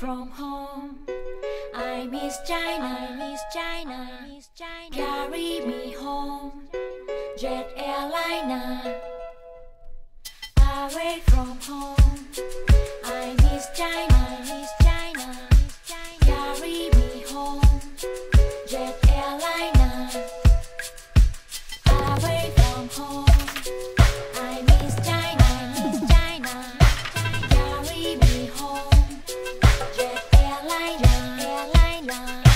from home. I miss China, I miss China, I miss China. Carry me home, jet airliner. Away from home, I miss China, I miss China, I miss China. Carry me home, jet airliner. Away from home. night.